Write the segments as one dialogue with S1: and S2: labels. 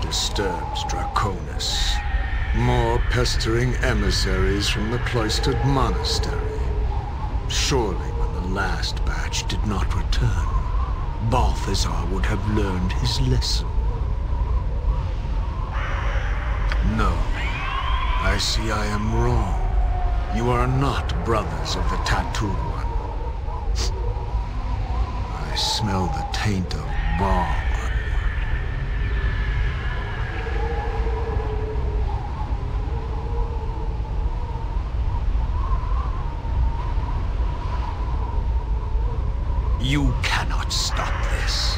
S1: disturbs Draconis. More pestering emissaries from the cloistered monastery. Surely when the last batch did not return, Balthazar would have learned his lesson. No. I see I am wrong. You are not brothers of the Tattooed One. I smell the taint of Bhaal. You cannot stop this.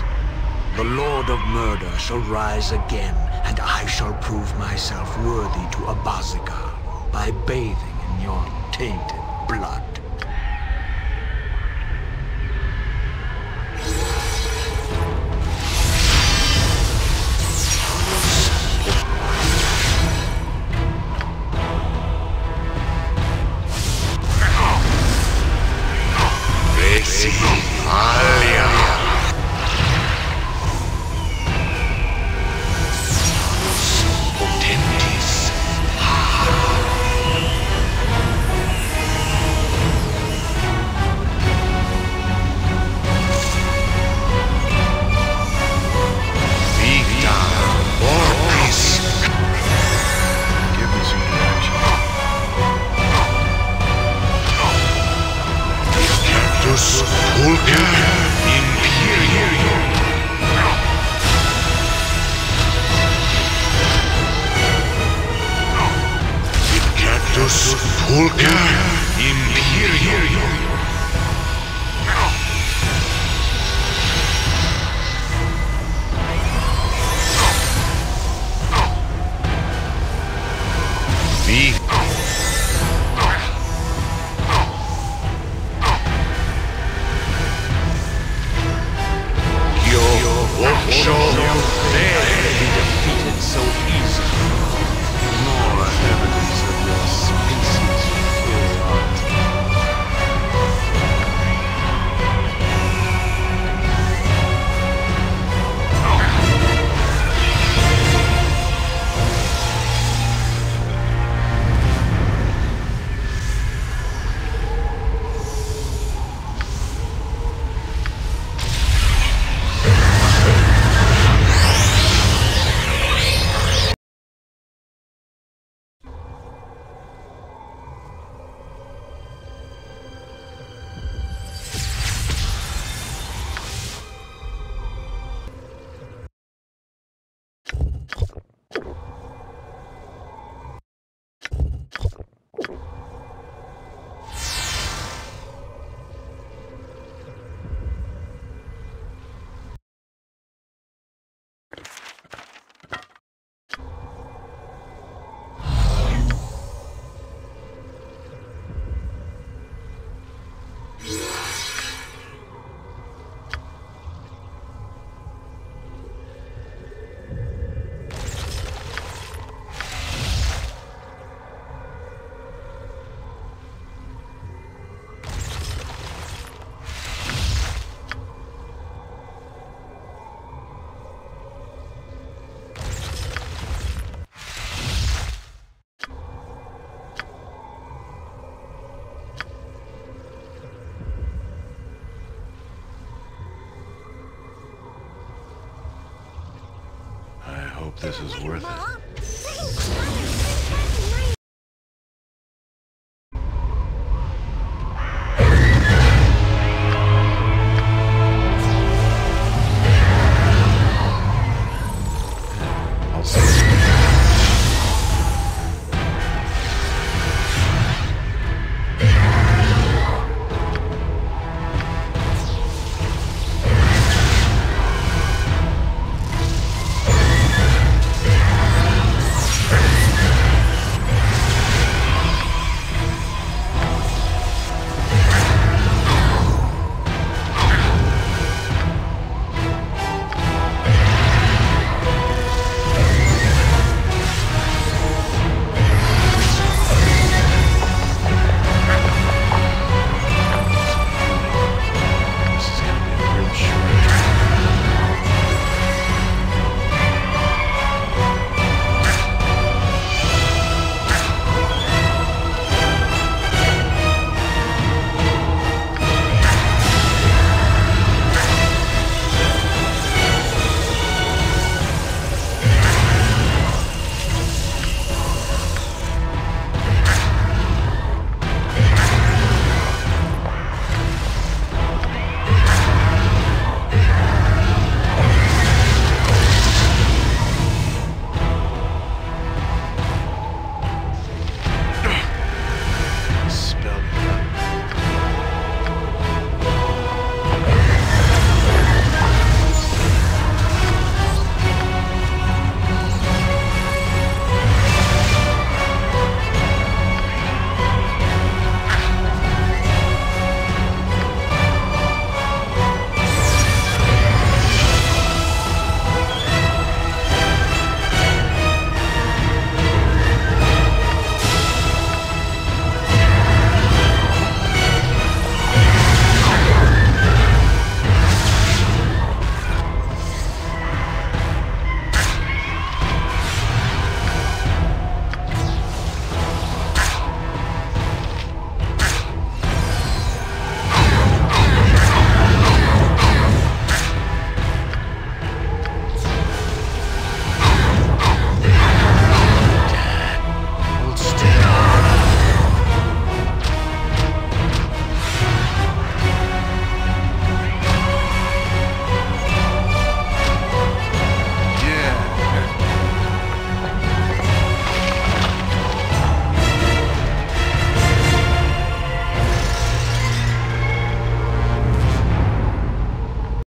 S1: The Lord of Murder shall rise again, and I shall prove myself worthy to Abazigal by bathing in your tainted blood.
S2: Give
S3: Cactus
S2: this is worth it.